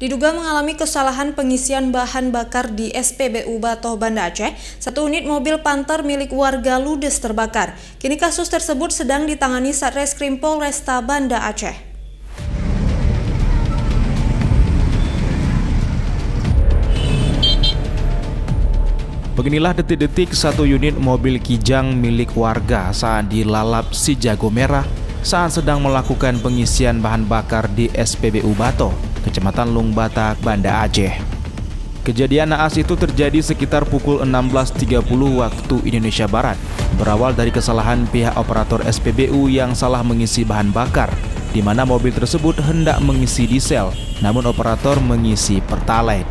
Diduga mengalami kesalahan pengisian bahan bakar di SPBU Batoh Banda Aceh, satu unit mobil Panther milik warga ludes terbakar. Kini kasus tersebut sedang ditangani Satreskrim Polresta Banda Aceh. Beginilah detik-detik satu unit mobil kijang milik warga saat dilalap si jago merah saat sedang melakukan pengisian bahan bakar di SPBU Bato, Kecamatan Lungbata, Banda Aceh. Kejadian naas itu terjadi sekitar pukul 16.30 waktu Indonesia Barat. Berawal dari kesalahan pihak operator SPBU yang salah mengisi bahan bakar, di mana mobil tersebut hendak mengisi diesel, namun operator mengisi pertalite.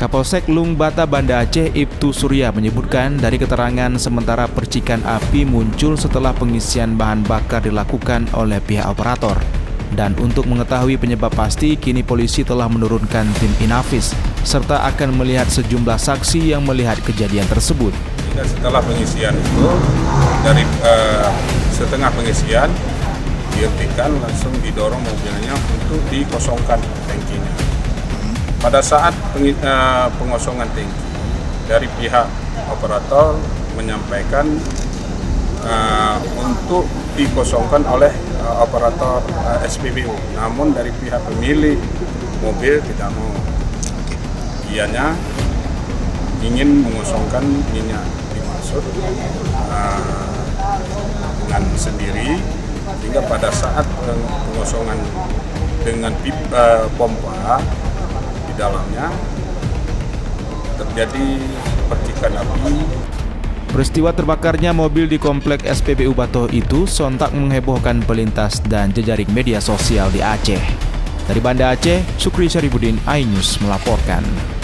Kapolsek Lung Bata Banda Aceh Ibtu Surya menyebutkan dari keterangan sementara percikan api muncul setelah pengisian bahan bakar dilakukan oleh pihak operator. Dan untuk mengetahui penyebab pasti, kini polisi telah menurunkan tim Inafis serta akan melihat sejumlah saksi yang melihat kejadian tersebut. Dan setelah pengisian itu, dari uh, setengah pengisian dihentikan langsung didorong mobilnya untuk dikosongkan tangkinya pada saat eh, pengosongan tinggi dari pihak operator menyampaikan uh, untuk dikosongkan oleh uh, operator uh, SPBU. Namun dari pihak pemilik mobil tidak mau. Ianya ingin mengosongkan minyak dimaksud uh, dengan sendiri sehingga pada saat pengosongan dengan pipa pompa dalamnya terjadi percikan api. Peristiwa terbakarnya mobil di komplek SPBU Batoh itu sontak menghebohkan pelintas dan jejaring media sosial di Aceh. Dari Banda Aceh, Sukri Syarifudin, iNews melaporkan.